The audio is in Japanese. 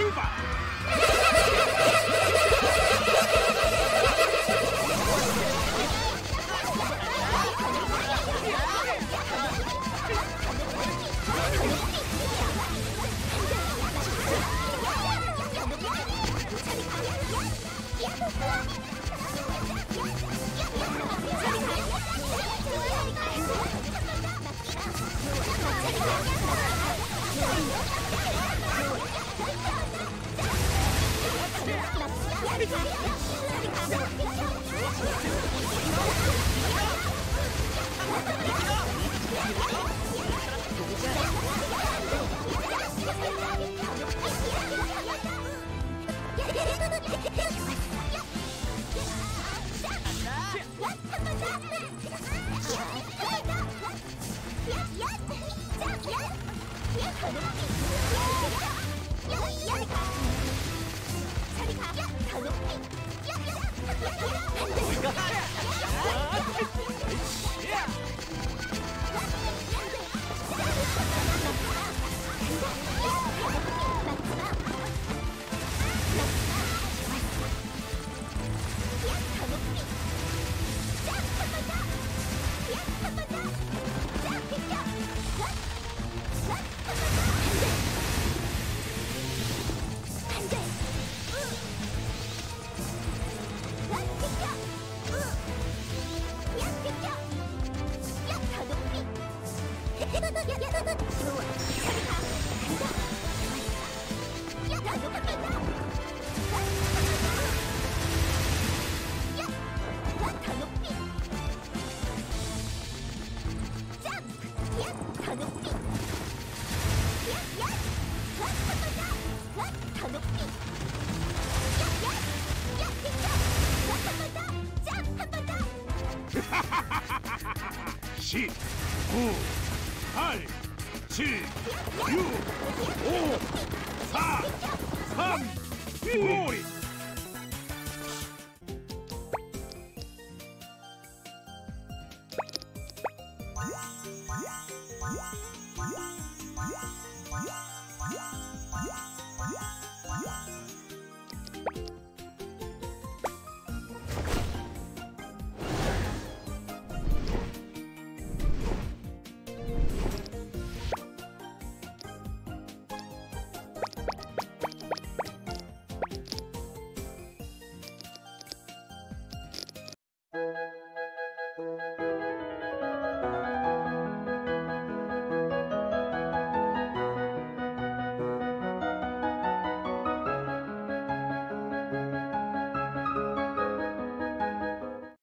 Yeah. Yes! 好的七、五、八、七、九、五、三、三、五。